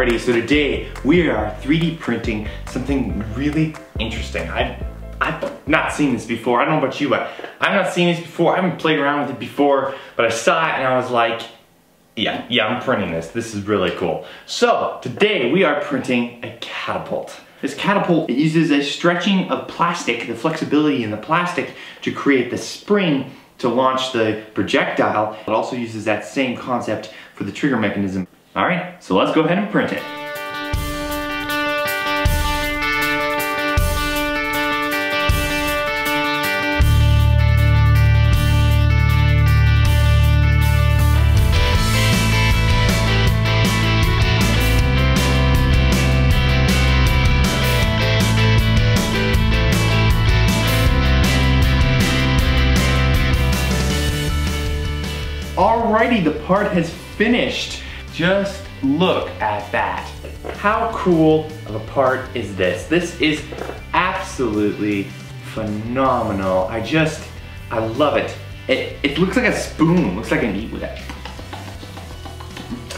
Alrighty, so today we are 3D printing something really interesting. I've, I've not seen this before. I don't know about you, but I've not seen this before. I haven't played around with it before, but I saw it and I was like, yeah, yeah, I'm printing this. This is really cool. So today we are printing a catapult. This catapult uses a stretching of plastic, the flexibility in the plastic to create the spring to launch the projectile. It also uses that same concept for the trigger mechanism. All right, so let's go ahead and print it. Alrighty, the part has finished. Just look at that. How cool of a part is this? This is absolutely phenomenal. I just, I love it. It, it looks like a spoon. Looks like I eat with it.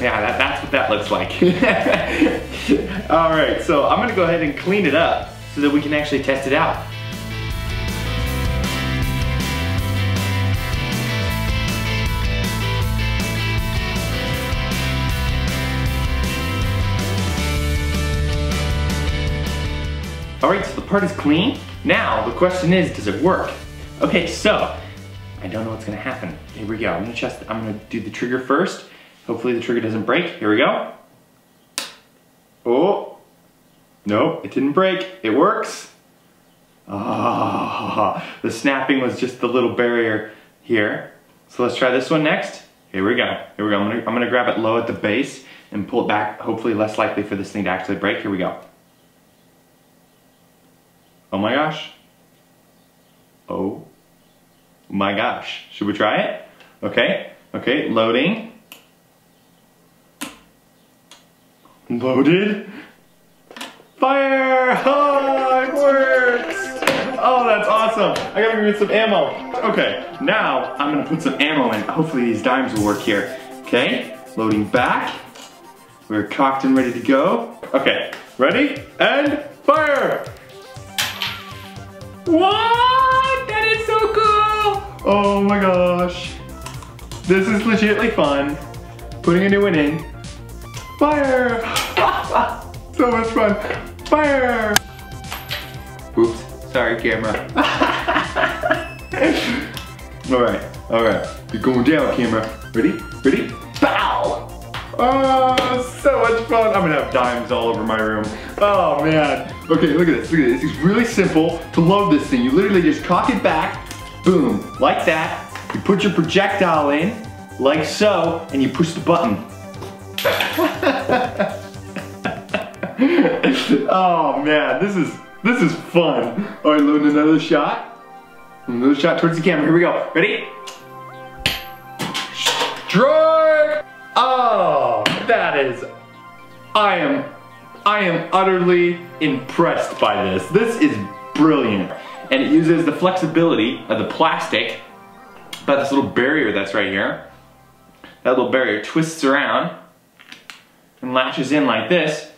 Yeah, that, that's what that looks like. All right, so I'm gonna go ahead and clean it up so that we can actually test it out. All right, so the part is clean. Now, the question is, does it work? Okay, so, I don't know what's gonna happen. Here we go, I'm gonna test, I'm gonna do the trigger first. Hopefully the trigger doesn't break. Here we go. Oh, no, it didn't break. It works. Ah, oh, the snapping was just the little barrier here. So let's try this one next. Here we go. Here we go. I'm gonna, I'm gonna grab it low at the base and pull it back, hopefully less likely for this thing to actually break. Here we go. Oh my gosh. Oh my gosh. Should we try it? Okay, okay, loading. Loaded. Fire! Oh, it works! Oh, that's awesome. I gotta get some ammo. Okay, now I'm gonna put some ammo in. Hopefully these dimes will work here. Okay, loading back. We're cocked and ready to go. Okay, ready? And fire! What? That is so cool! Oh my gosh. This is legitly fun. Putting a new one in. Fire! so much fun. Fire! Oops, sorry camera. all right, all right. You're going down camera. Ready, ready? Bow! Oh, so much fun. I'm gonna have dimes all over my room. Oh man. Okay, look at this, look at this. It's really simple to load this thing. You literally just cock it back, boom, like that. You put your projectile in, like so, and you push the button. oh man, this is this is fun. All right, loading another shot. Another shot towards the camera. Here we go. Ready? Strike! Oh, that is, I am, I am utterly impressed by this. This is brilliant. And it uses the flexibility of the plastic by this little barrier that's right here. That little barrier twists around and latches in like this.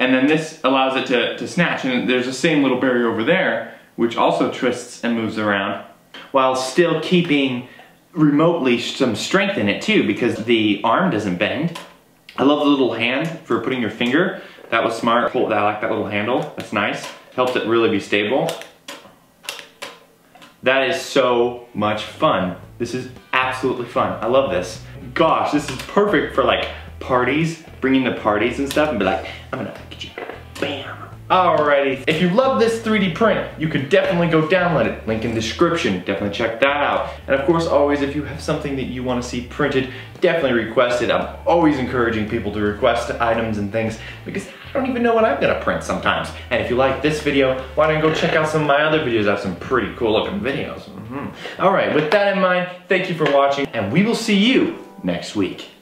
And then this allows it to, to snatch. And there's the same little barrier over there, which also twists and moves around while still keeping remotely some strength in it too because the arm doesn't bend. I love the little hand for putting your finger. That was smart. I like that little handle. That's nice. Helps it really be stable. That is so much fun. This is absolutely fun. I love this. Gosh, this is perfect for like parties, bringing the parties and stuff and be like, I'm gonna get you, bam, Alrighty, if you love this 3D print, you could definitely go download it. Link in description, definitely check that out. And of course, always, if you have something that you wanna see printed, definitely request it. I'm always encouraging people to request items and things because I don't even know what I'm gonna print sometimes. And if you like this video, why don't you go check out some of my other videos? I have some pretty cool looking videos. Mm -hmm. All right, with that in mind, thank you for watching and we will see you next week.